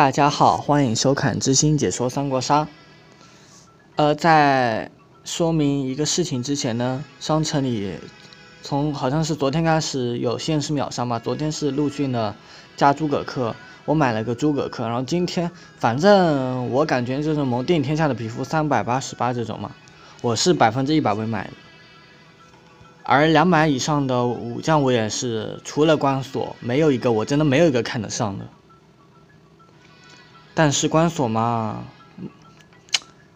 大家好，欢迎收看知心解说三国杀。呃，在说明一个事情之前呢，商城里从好像是昨天开始有限时秒杀嘛，昨天是陆逊的加诸葛恪，我买了个诸葛恪，然后今天反正我感觉就是蒙定天下的皮肤三百八十八这种嘛，我是百分之一百会买的。而两百以上的武将我也是，除了关索，没有一个我真的没有一个看得上的。但是关锁嘛，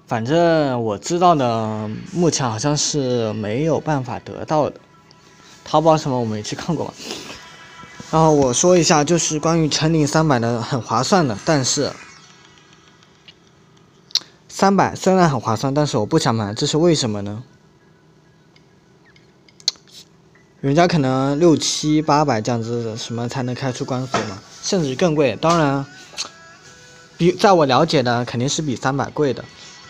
反正我知道的，目前好像是没有办法得到的。淘宝什么我没去看过嘛。然后我说一下，就是关于成岭三百的很划算的，但是三百虽然很划算，但是我不想买，这是为什么呢？人家可能六七八百这样子，什么才能开出关锁嘛，甚至更贵。当然，比在我了解的肯定是比三百贵的，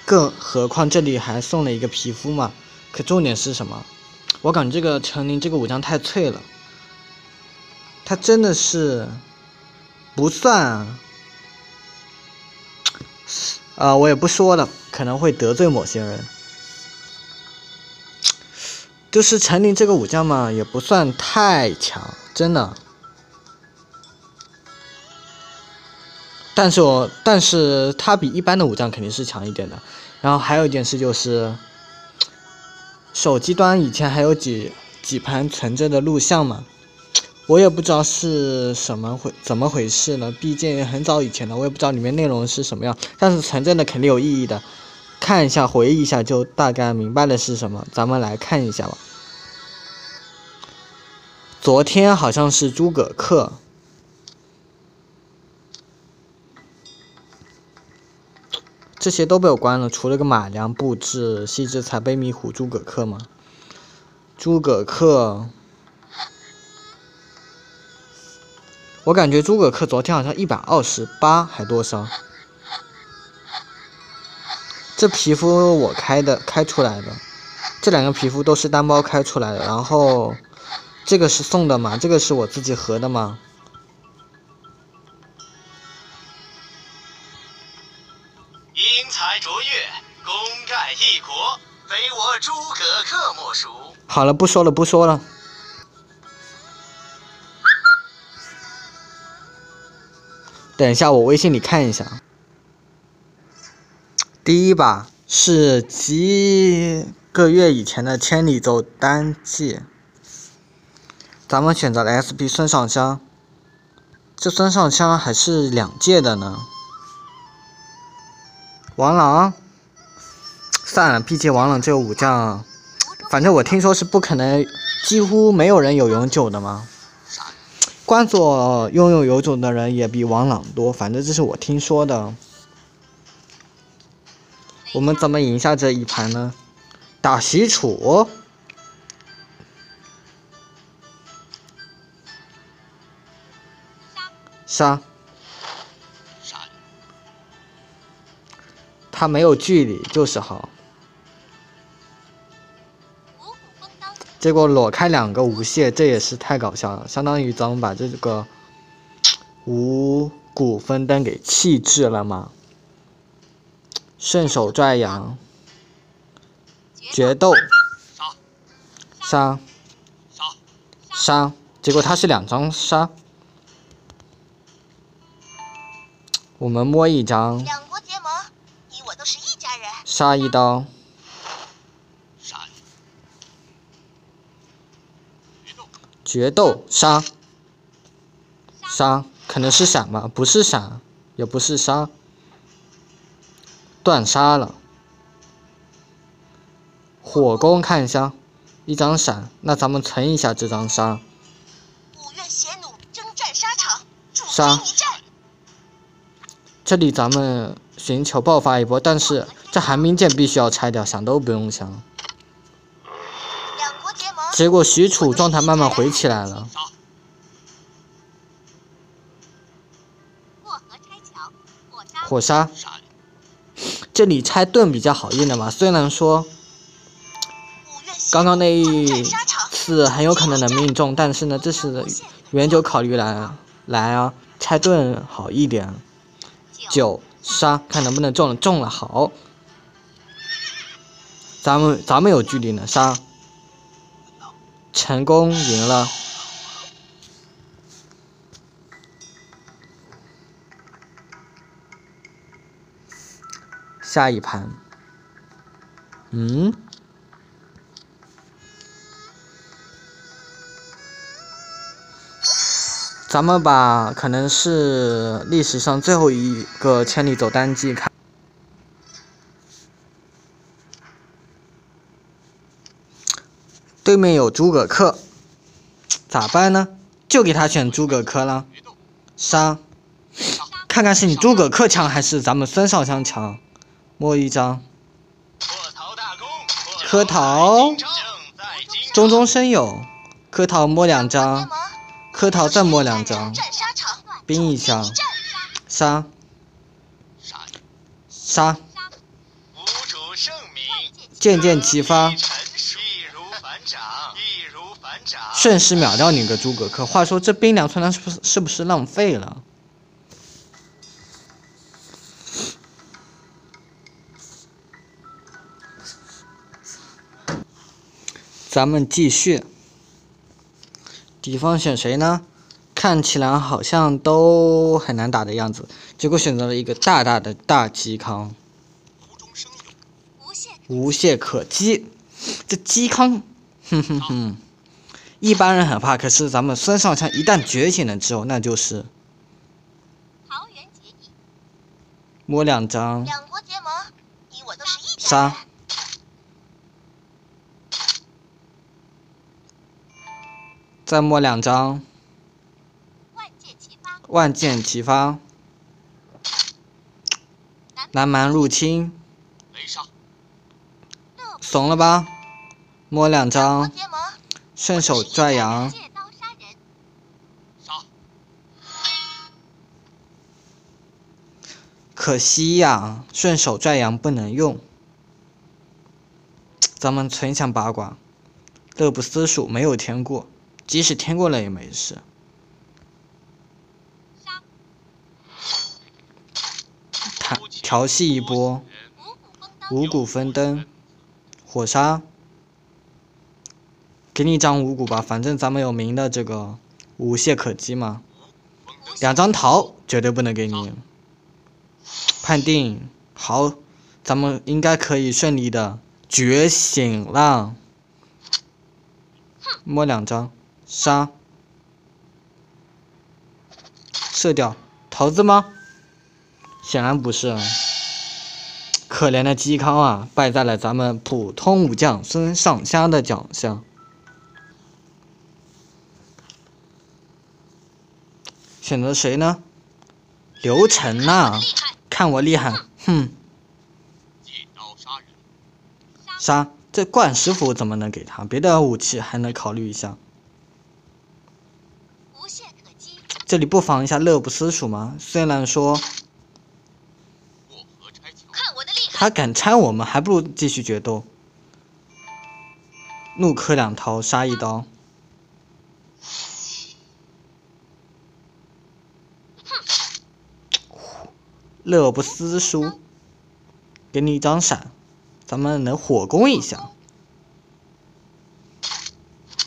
更何况这里还送了一个皮肤嘛。可重点是什么？我感觉这个陈琳这个武将太脆了，他真的是不算啊，我也不说了，可能会得罪某些人。就是陈琳这个武将嘛，也不算太强，真的。但是我，但是他比一般的武将肯定是强一点的。然后还有一件事就是，手机端以前还有几几盘存着的录像嘛，我也不知道是什么回怎么回事了，毕竟很早以前了，我也不知道里面内容是什么样。但是存着的肯定有意义的。看一下，回忆一下，就大概明白了是什么。咱们来看一下吧。昨天好像是诸葛恪，这些都被我关了，除了个马良、布置、西之才、悲迷虎、诸葛恪嘛。诸葛恪，我感觉诸葛恪昨天好像一百二十八还多少。这皮肤我开的，开出来的，这两个皮肤都是单包开出来的，然后这个是送的嘛，这个是我自己合的嘛。越，功盖一国，非我诸葛恪莫属。好了，不说了，不说了。等一下，我微信里看一下。第一把是几个月以前的千里走单骑，咱们选择了 SP 孙尚香，这孙尚香还是两届的呢。王朗，算了，毕竟王朗这个武将，反正我听说是不可能，几乎没有人有永久的嘛。关左拥有永久的人也比王朗多，反正这是我听说的。我们怎么赢下这一盘呢？打许褚，杀，他没有距离就是好。结果裸开两个无懈，这也是太搞笑了，相当于咱们把这个五谷丰登给弃置了吗？顺手拽羊，决斗，杀，杀，结果他是两张杀，我们摸一张，杀一刀，决斗杀，杀，可能是闪吧，不是闪，也不是杀。断杀了，火攻看一下，一张闪，那咱们存一下这张杀。杀，这里咱们寻求爆发一波，但是这寒冰剑必须要拆掉，想都不用想。结果许褚状态慢慢回起来了。火杀。这里拆盾比较好一点嘛，虽然说刚刚那一次很有可能能命中，但是呢，这是远久考虑来来啊，拆盾好一点。九杀，看能不能中了，中了，好。咱们咱们有距离呢，杀，成功赢了。下一盘，嗯，咱们把可能是历史上最后一个千里走单骑看。对面有诸葛恪，咋办呢？就给他选诸葛恪了，杀，看看是你诸葛恪强还是咱们孙尚香强。摸一张，磕桃，中中生有，磕桃摸两张，磕桃再摸两张，冰一下，杀，杀，渐渐齐发，瞬时秒掉你个诸葛恪。话说这冰凉村是不是是不是浪费了？咱们继续，敌方选谁呢？看起来好像都很难打的样子，结果选择了一个大大的大嵇康，无懈可击。这嵇康，哼哼哼，一般人很怕，可是咱们孙尚香一旦觉醒了之后，那就是摸两张，杀。再摸两张，万箭齐发，南蛮入侵，怂了吧？摸两张，顺手拽羊，可惜呀，顺手拽羊不能用，咱们存想八卦，乐不思蜀没有天过。即使天过了也没事。调调戏一波，五谷丰登，火杀，给你一张五谷吧，反正咱们有名的这个无懈可击嘛。两张桃绝对不能给你。判定好，咱们应该可以顺利的觉醒了。摸两张。杀，射掉桃子吗？显然不是。可怜的嵇康啊，败在了咱们普通武将孙尚香的脚下。选择谁呢？刘晨呐，看我厉害！哼。杀，这冠石斧怎么能给他？别的武器还能考虑一下。这里不妨一下乐不思蜀吗？虽然说他敢拆我们，还不如继续决斗。怒磕两刀，杀一刀。乐不思蜀，给你一张闪，咱们能火攻一下。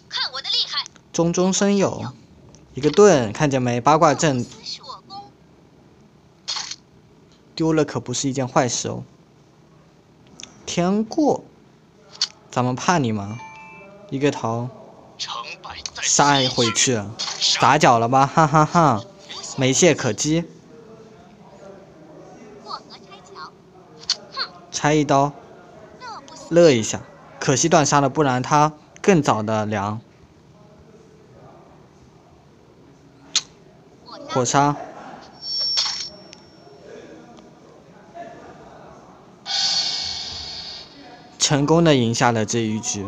看我的厉害中中生有。一个盾，看见没？八卦阵丢了可不是一件坏事哦。天过，咱们怕你吗？一个桃，杀回去，砸脚了吧？哈哈哈，没懈可击。开一刀，乐一下，可惜断杀了，不然他更早的凉。火杀，成功的赢下了这一局。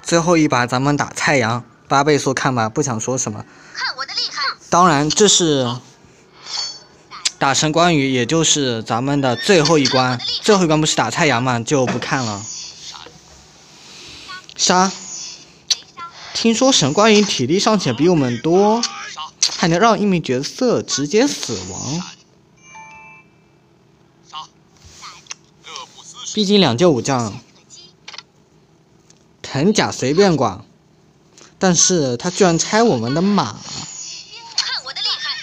最后一把咱们打蔡阳，八倍速看吧，不想说什么。当然，这是打神关羽，也就是咱们的最后一关。最后一关不是打蔡阳嘛，就不看了。杀，听说神关羽体力尚且比我们多，还能让一名角色直接死亡。毕竟两件武将，藤甲随便管，但是他居然拆我们的马。看我的厉害！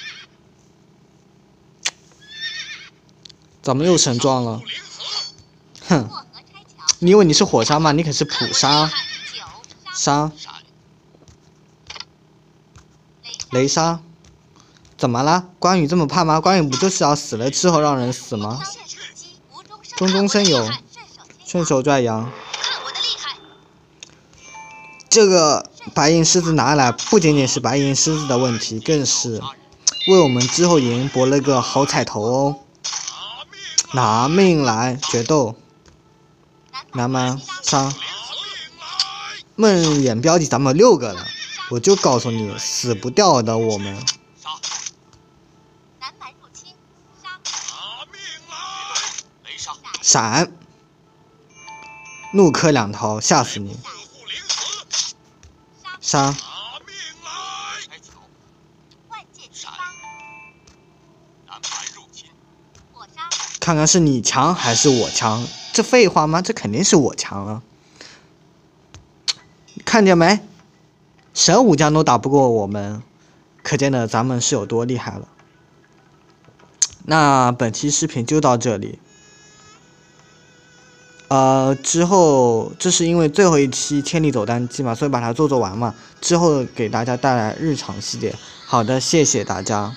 怎么又神装了？哼，你以为你是火杀吗？你可是普杀九杀杀雷杀。怎么了？关羽这么怕吗？关羽不就是要死了之后让人死吗？中中中生有顺顺手手拽羊。这个白银狮子拿来不仅仅是白银狮子的问题，更是为我们之后赢博了个好彩头哦。拿命来决斗，南蛮杀。梦魇标记咱们六个了，我就告诉你，死不掉的我们。南蛮入侵，杀！雷杀，闪，怒磕两刀，吓死你！杀，看看是你强还是我强？这废话吗？这肯定是我强啊！看见没？神武将都打不过我们，可见的咱们是有多厉害了。那本期视频就到这里。呃，之后这是因为最后一期千里走单机嘛，所以把它做做完嘛。之后给大家带来日常系列。好的，谢谢大家。